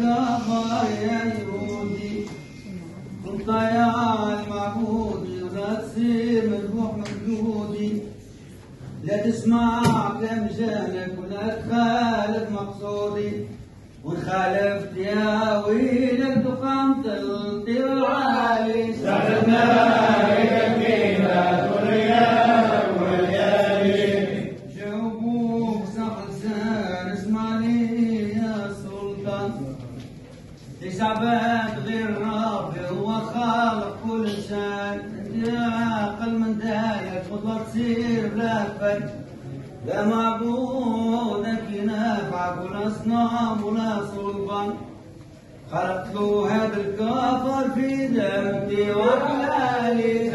الكفر يا المعبود لا تسمع كلام جهلك ولا تخالف مقصودي وان خالفت يا ويلك تقام تطير عالي جاوبوك ليس عباد غير ربي هو خالق كل شان يا أقل من ذلك خطوة تصير بلا فك لا معبودك ينفعك ولا أصنام ولا سلطان خلقت له هذا الكفر في دمتي وحلالي.